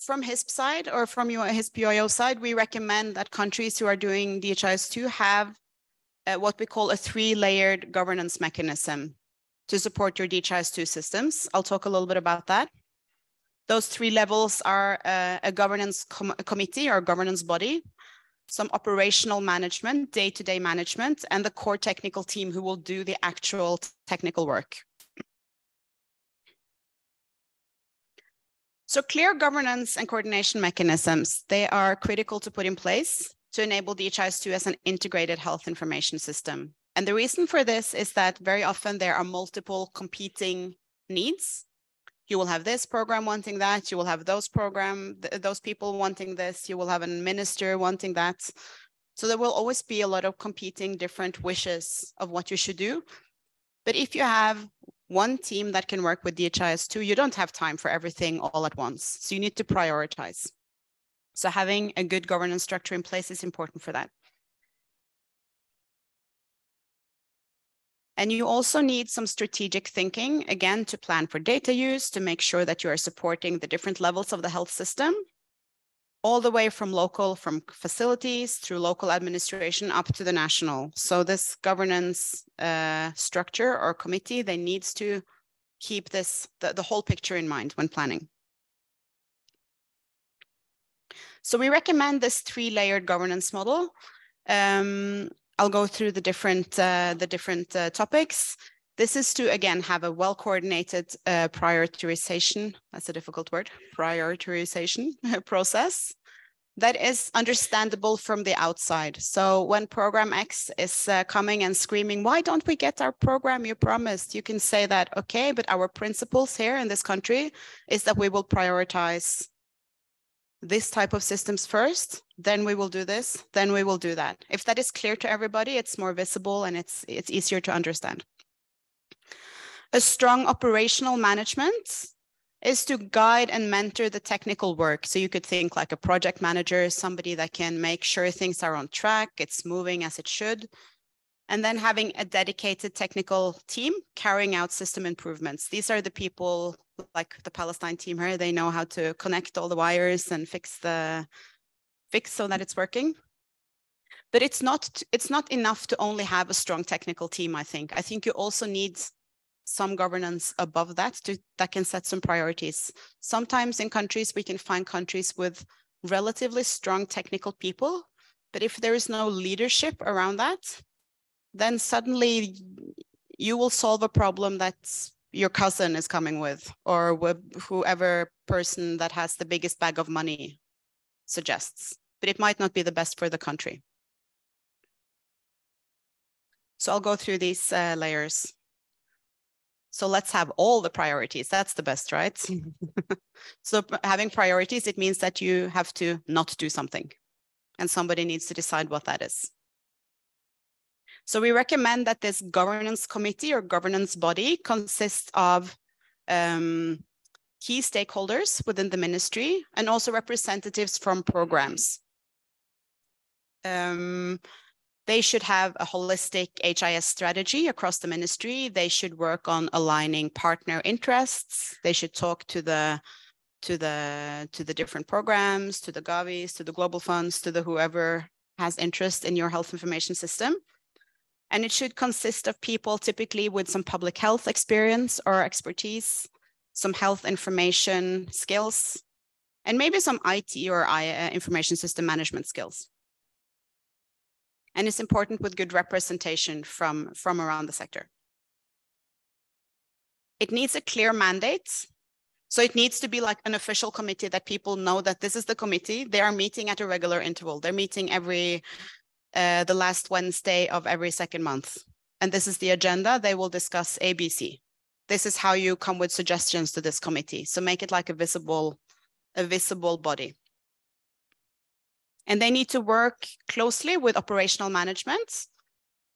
from HISP side or from your HISP side, we recommend that countries who are doing DHIS2 have uh, what we call a three-layered governance mechanism to support your DHIS2 systems. I'll talk a little bit about that. Those three levels are uh, a governance com committee or governance body, some operational management, day-to-day -day management, and the core technical team who will do the actual technical work. So clear governance and coordination mechanisms, they are critical to put in place to enable DHIS2 as an integrated health information system. And the reason for this is that very often there are multiple competing needs. You will have this program wanting that, you will have those program, th those people wanting this, you will have a minister wanting that. So there will always be a lot of competing different wishes of what you should do. But if you have one team that can work with DHIS2, you don't have time for everything all at once. So you need to prioritize. So having a good governance structure in place is important for that. And you also need some strategic thinking, again, to plan for data use, to make sure that you are supporting the different levels of the health system, all the way from local, from facilities through local administration up to the national. So this governance uh, structure or committee, they needs to keep this, the, the whole picture in mind when planning. So we recommend this three-layered governance model. Um, I'll go through the different, uh, the different uh, topics. This is to, again, have a well-coordinated uh, prioritization, that's a difficult word, prioritization process that is understandable from the outside. So when program X is uh, coming and screaming, why don't we get our program you promised? You can say that, okay, but our principles here in this country is that we will prioritize this type of systems first, then we will do this, then we will do that. If that is clear to everybody, it's more visible and it's, it's easier to understand. A strong operational management is to guide and mentor the technical work. So you could think like a project manager, somebody that can make sure things are on track, it's moving as it should. And then having a dedicated technical team carrying out system improvements. These are the people like the Palestine team here, they know how to connect all the wires and fix the fix so that it's working. But it's not it's not enough to only have a strong technical team, I think. I think you also need some governance above that to, that can set some priorities. Sometimes in countries, we can find countries with relatively strong technical people, but if there is no leadership around that, then suddenly you will solve a problem that's your cousin is coming with or whoever person that has the biggest bag of money suggests, but it might not be the best for the country. So I'll go through these uh, layers. So let's have all the priorities. That's the best, right? so having priorities, it means that you have to not do something and somebody needs to decide what that is. So we recommend that this governance committee or governance body consists of um, key stakeholders within the ministry and also representatives from programs. Um, they should have a holistic HIS strategy across the ministry. They should work on aligning partner interests. They should talk to the to the to the different programs, to the Gavis, to the global funds, to the whoever has interest in your health information system. And it should consist of people typically with some public health experience or expertise, some health information skills, and maybe some IT or uh, information system management skills. And it's important with good representation from, from around the sector. It needs a clear mandate. So it needs to be like an official committee that people know that this is the committee. They are meeting at a regular interval. They're meeting every uh, the last Wednesday of every second month. And this is the agenda. They will discuss ABC. This is how you come with suggestions to this committee. So make it like a visible, a visible body. And they need to work closely with operational management,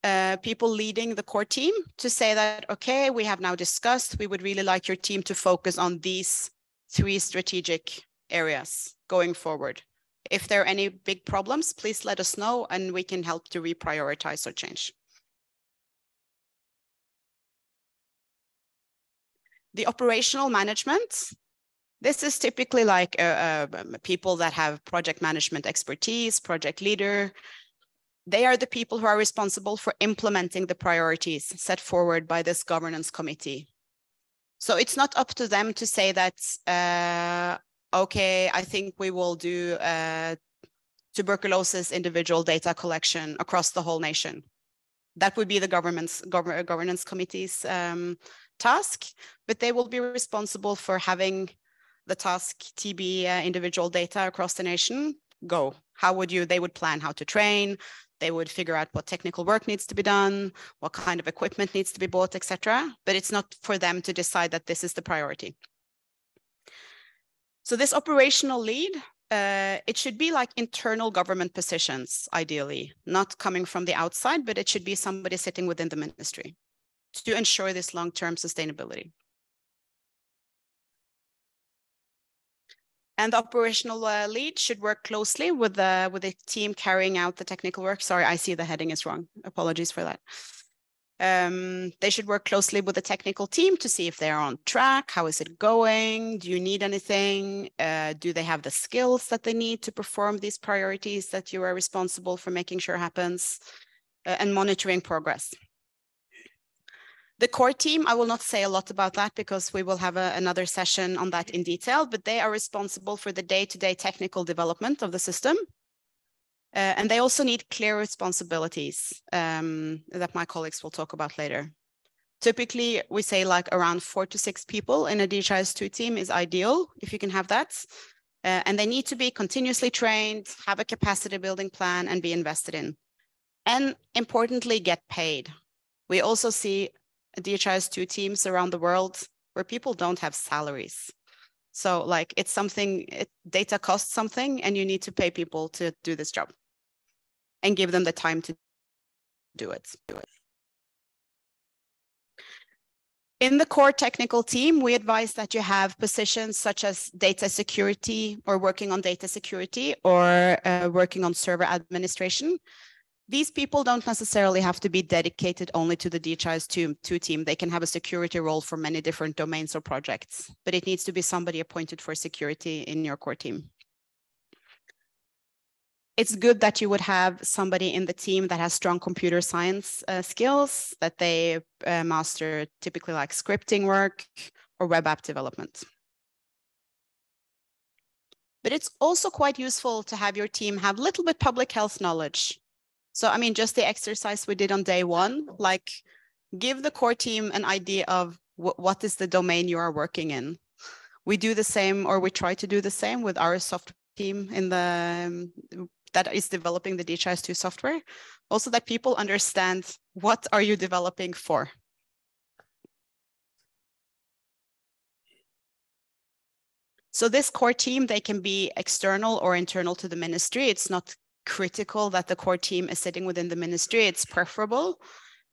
uh, people leading the core team to say that, okay, we have now discussed, we would really like your team to focus on these three strategic areas going forward. If there are any big problems, please let us know and we can help to reprioritize or change. The operational management, This is typically like uh, uh, people that have project management expertise, project leader. They are the people who are responsible for implementing the priorities set forward by this governance committee. So it's not up to them to say that, uh, okay, I think we will do uh, tuberculosis individual data collection across the whole nation. That would be the government's gov governance committee's um, task, but they will be responsible for having the task TB uh, individual data across the nation go? How would you, they would plan how to train, they would figure out what technical work needs to be done, what kind of equipment needs to be bought, etc. But it's not for them to decide that this is the priority. So this operational lead, uh, it should be like internal government positions, ideally, not coming from the outside, but it should be somebody sitting within the ministry to ensure this long-term sustainability. And the operational uh, lead should work closely with the with the team carrying out the technical work. Sorry, I see the heading is wrong. Apologies for that. Um, they should work closely with the technical team to see if they're on track. How is it going? Do you need anything? Uh, do they have the skills that they need to perform these priorities that you are responsible for making sure happens? Uh, and monitoring progress. The core team, I will not say a lot about that because we will have a, another session on that in detail, but they are responsible for the day-to-day -day technical development of the system. Uh, and they also need clear responsibilities um, that my colleagues will talk about later. Typically, we say like around four to six people in a DHIS2 team is ideal if you can have that. Uh, and they need to be continuously trained, have a capacity building plan and be invested in. And importantly, get paid. We also see DHIS2 teams around the world where people don't have salaries. So like it's something, it, data costs something and you need to pay people to do this job and give them the time to do it. Do it. In the core technical team, we advise that you have positions such as data security or working on data security or uh, working on server administration these people don't necessarily have to be dedicated only to the DHIS2 team. They can have a security role for many different domains or projects, but it needs to be somebody appointed for security in your core team. It's good that you would have somebody in the team that has strong computer science uh, skills, that they uh, master typically like scripting work or web app development. But it's also quite useful to have your team have a little bit public health knowledge so, I mean, just the exercise we did on day one, like give the core team an idea of what is the domain you are working in. We do the same, or we try to do the same with our software team in the um, that is developing the DHIS2 software. Also that people understand what are you developing for. So this core team, they can be external or internal to the ministry. It's not critical that the core team is sitting within the ministry. It's preferable,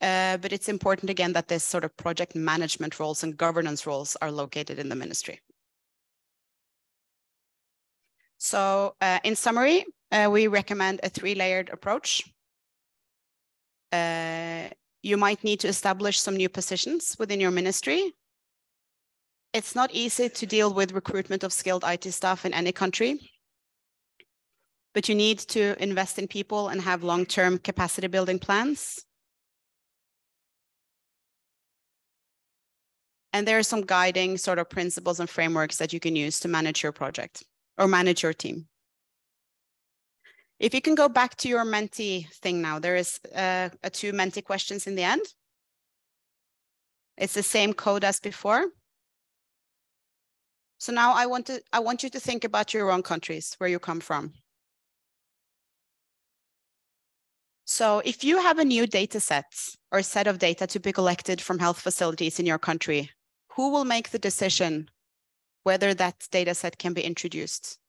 uh, but it's important again that this sort of project management roles and governance roles are located in the ministry. So uh, in summary, uh, we recommend a three-layered approach. Uh, you might need to establish some new positions within your ministry. It's not easy to deal with recruitment of skilled IT staff in any country but you need to invest in people and have long-term capacity building plans. And there are some guiding sort of principles and frameworks that you can use to manage your project or manage your team. If you can go back to your Menti thing now, there is uh, a two Menti questions in the end. It's the same code as before. So now I want to I want you to think about your own countries, where you come from. So if you have a new data set or set of data to be collected from health facilities in your country, who will make the decision whether that data set can be introduced?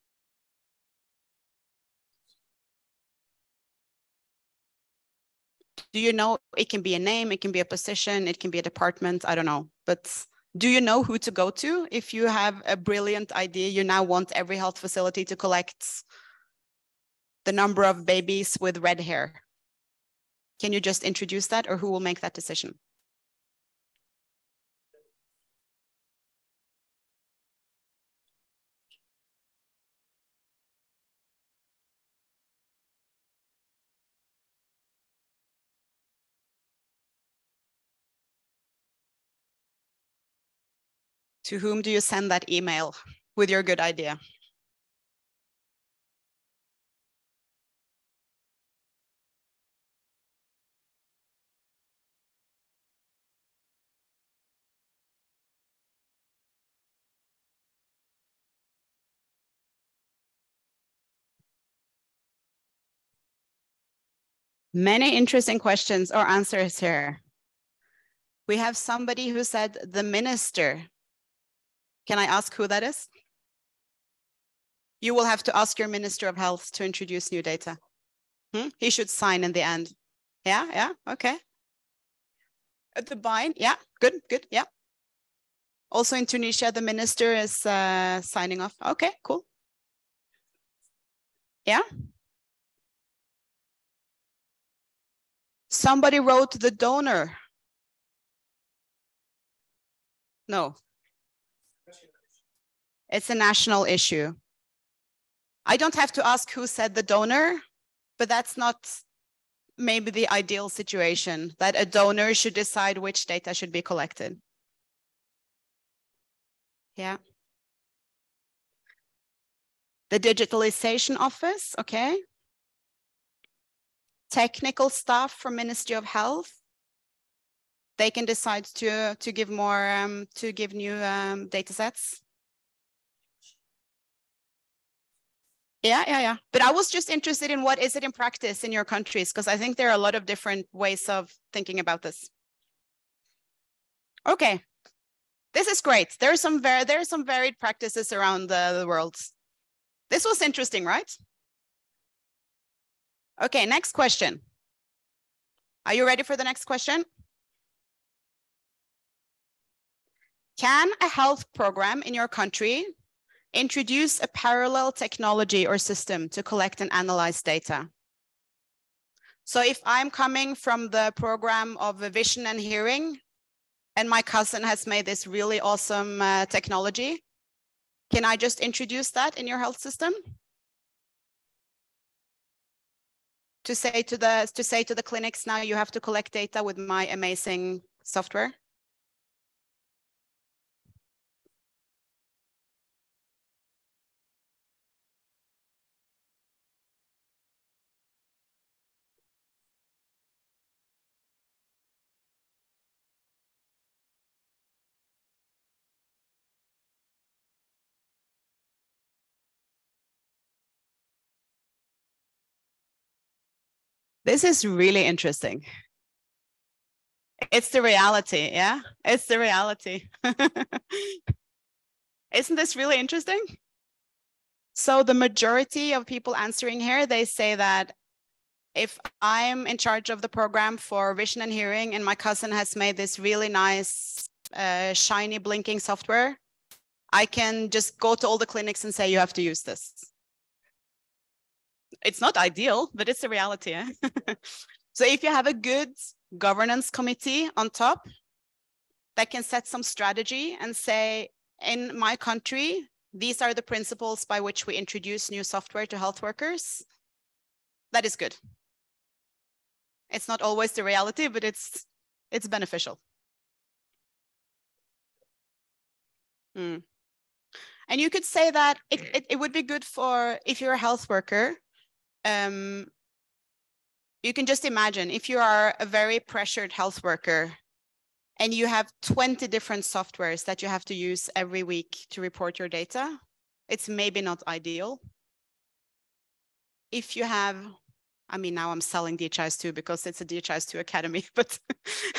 Do you know it can be a name, it can be a position, it can be a department, I don't know. But do you know who to go to if you have a brilliant idea you now want every health facility to collect the number of babies with red hair can you just introduce that or who will make that decision? To whom do you send that email with your good idea? Many interesting questions or answers here. We have somebody who said the minister. Can I ask who that is? You will have to ask your minister of health to introduce new data. Hmm? He should sign in the end. Yeah, yeah, okay. At the bind, yeah, good, good, yeah. Also in Tunisia, the minister is uh, signing off. Okay, cool. Yeah. Somebody wrote the donor. No. It's a national issue. I don't have to ask who said the donor, but that's not maybe the ideal situation that a donor should decide which data should be collected. Yeah. The digitalization office, okay technical staff from Ministry of Health, they can decide to to give more um, to give new um, data sets. Yeah, yeah, yeah. But I was just interested in what is it in practice in your countries because I think there are a lot of different ways of thinking about this. Okay, this is great. There are some very there are some varied practices around the, the world. This was interesting, right? Okay, next question. Are you ready for the next question? Can a health program in your country introduce a parallel technology or system to collect and analyze data? So if I'm coming from the program of vision and hearing, and my cousin has made this really awesome uh, technology, can I just introduce that in your health system? To say to the to say to the clinics now you have to collect data with my amazing software This is really interesting. It's the reality, yeah? It's the reality. Isn't this really interesting? So the majority of people answering here, they say that if I'm in charge of the program for vision and hearing and my cousin has made this really nice uh, shiny blinking software, I can just go to all the clinics and say, you have to use this it's not ideal, but it's a reality. Eh? so if you have a good governance committee on top that can set some strategy and say, in my country, these are the principles by which we introduce new software to health workers, that is good. It's not always the reality, but it's it's beneficial. Mm. And you could say that it, it, it, would be good for if you're a health worker um, you can just imagine if you are a very pressured health worker and you have 20 different softwares that you have to use every week to report your data, it's maybe not ideal. If you have, I mean, now I'm selling DHIS2 because it's a DHIS2 academy, but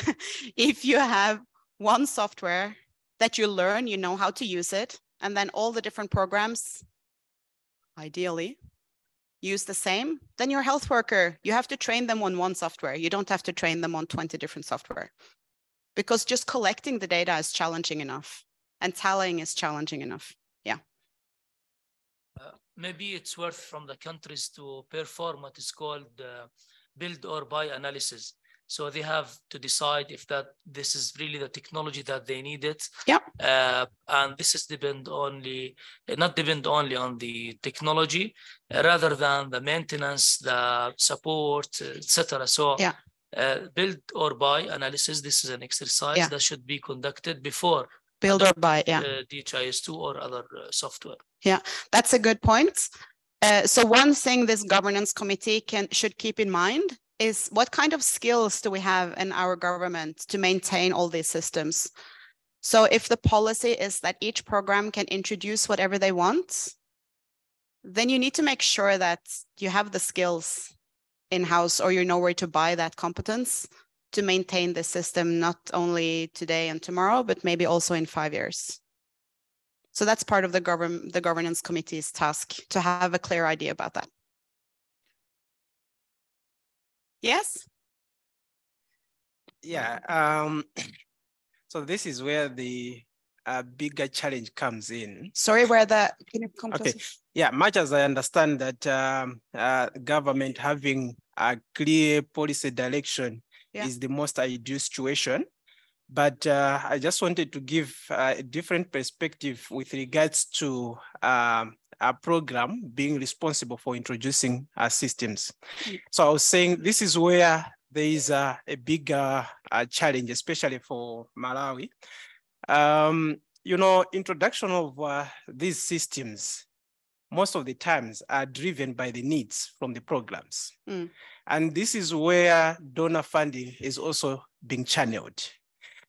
if you have one software that you learn, you know how to use it, and then all the different programs, ideally, use the same, then you're health worker. You have to train them on one software. You don't have to train them on 20 different software because just collecting the data is challenging enough and tallying is challenging enough. Yeah. Uh, maybe it's worth from the countries to perform what is called uh, build or buy analysis. So they have to decide if that this is really the technology that they needed. Yeah. Uh, and this is depend only, not depend only on the technology, uh, rather than the maintenance, the support, etc. So yeah. Uh, build or buy analysis. This is an exercise yeah. that should be conducted before Build or buy, yeah. uh, DHIS2 or other uh, software. Yeah, that's a good point. Uh, so one thing this governance committee can should keep in mind is what kind of skills do we have in our government to maintain all these systems? So if the policy is that each program can introduce whatever they want, then you need to make sure that you have the skills in-house or you know where to buy that competence to maintain the system not only today and tomorrow, but maybe also in five years. So that's part of the govern the governance committee's task to have a clear idea about that. Yes, Yeah. Um, so this is where the uh, bigger challenge comes in. sorry, where the, can you come Okay. closer? Yeah, much as I understand that um, uh, government having a clear policy direction Yeah. is the most ideal situation. But uh, I just wanted to give uh, a different perspective with regards to um, a program being responsible for introducing uh, systems. Mm. So I was saying this is where there is a, a bigger uh, challenge, especially for Malawi. Um, you know, introduction of uh, these systems most of the times are driven by the needs from the programs. Mm. And this is where donor funding is also being channeled.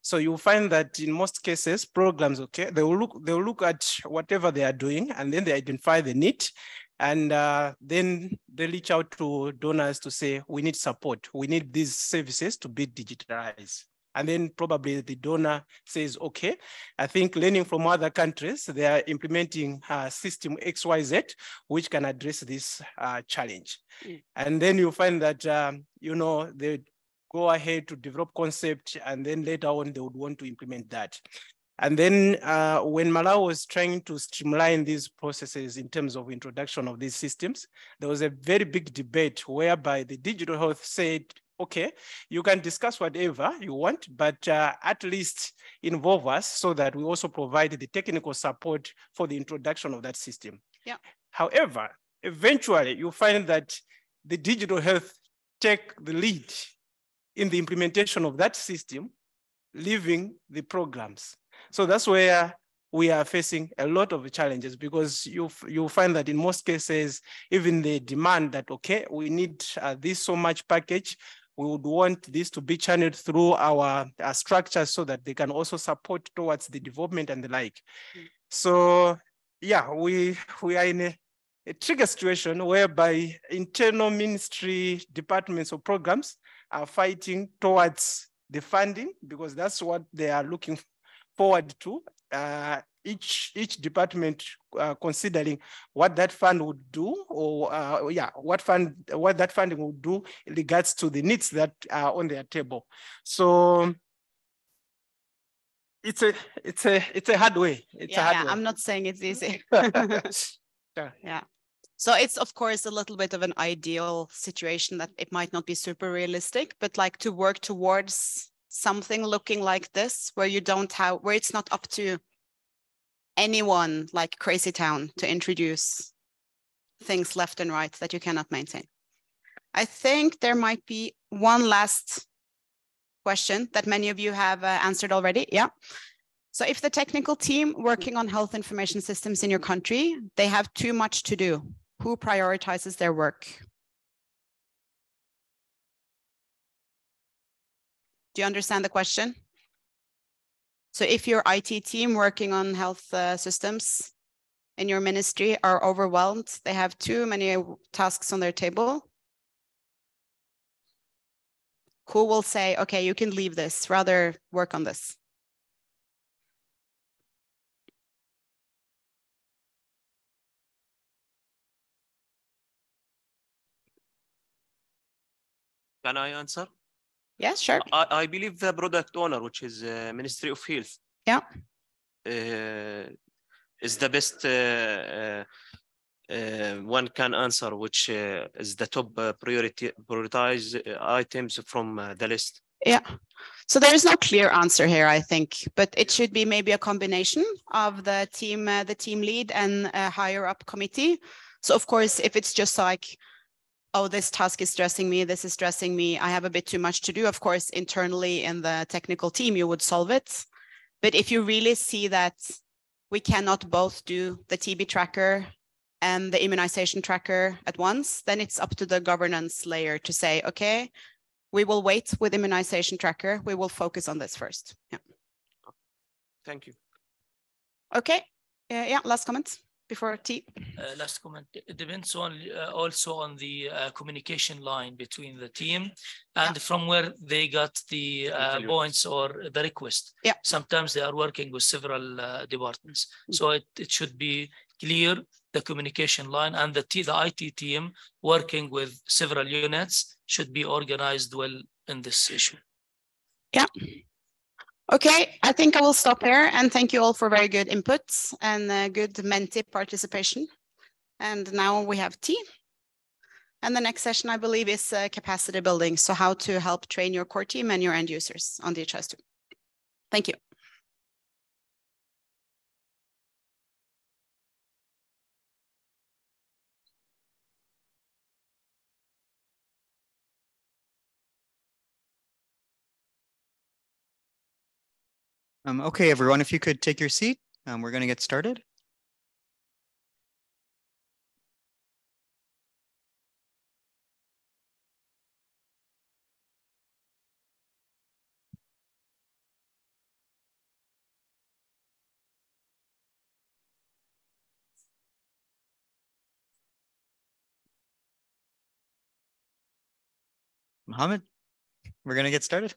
So you'll find that in most cases, programs, okay, they will look, they will look at whatever they are doing and then they identify the need. And uh, then they reach out to donors to say, we need support. We need these services to be digitalized. And then probably the donor says, okay, I think learning from other countries, they are implementing uh, system XYZ, which can address this uh, challenge. Mm. And then you find that, um, you know, they go ahead to develop concept and then later on they would want to implement that. And then uh, when Malawi was trying to streamline these processes in terms of introduction of these systems, there was a very big debate whereby the digital health said, okay, you can discuss whatever you want, but uh, at least involve us so that we also provide the technical support for the introduction of that system. Yeah. However, eventually you find that the digital health take the lead in the implementation of that system, leaving the programs. So that's where we are facing a lot of challenges because you you find that in most cases, even the demand that okay, we need uh, this so much package, we would want this to be channeled through our, our structures so that they can also support towards the development and the like. Mm. So yeah, we we are in a, a trigger situation whereby internal ministry departments or programs are fighting towards the funding because that's what they are looking forward to. Uh, each each department uh, considering what that fund would do, or uh, yeah, what fund what that funding would do in regards to the needs that are on their table. So it's a it's a it's a hard way. It's a Yeah, hard yeah, way. I'm not saying it's easy. Yeah. Yeah. So it's of course a little bit of an ideal situation that it might not be super realistic, but like to work towards something looking like this, where you don't have, where it's not up to anyone like Crazy Town to introduce things left and right that you cannot maintain. I think there might be one last question that many of you have uh, answered already. Yeah. So if the technical team working on health information systems in your country, they have too much to do, who prioritizes their work? Do you understand the question? So if your IT team working on health uh, systems in your ministry are overwhelmed, they have too many tasks on their table, who will say, okay, you can leave this, rather work on this? Can I answer? Yes, sure. I, I believe the product owner, which is uh, Ministry of Health. Yeah. Uh, is the best uh, uh, uh, one can answer, which uh, is the top uh, priority prioritize uh, items from the list. Yeah. So there is no clear answer here, I think, but it should be maybe a combination of the team, uh, the team lead and a higher up committee. So of course, if it's just like, oh, this task is stressing me, this is stressing me, I have a bit too much to do. Of course, internally in the technical team, you would solve it. But if you really see that we cannot both do the TB tracker and the immunization tracker at once, then it's up to the governance layer to say, okay, we will wait with immunization tracker. We will focus on this first. Yeah. Thank you. Okay. Uh, yeah, last comment before tea. Uh, last comment. It depends on uh, also on the uh, communication line between the team and Yeah. from where they got the uh, points or the request. Yeah. Sometimes they are working with several uh, departments. Mm. So it, it should be clear, the communication line and the, T, the IT team working with several units should be organized well in this issue. Okay, I think I will stop here and thank you all for very good inputs and uh, good Menti participation. And now we have tea. And the next session, I believe, is uh, capacity building. So how to help train your core team and your end users on DHIS2. Thank you. Um, okay, everyone, if you could take your seat, um, we're going to get started. Mohammed, we're going to get started.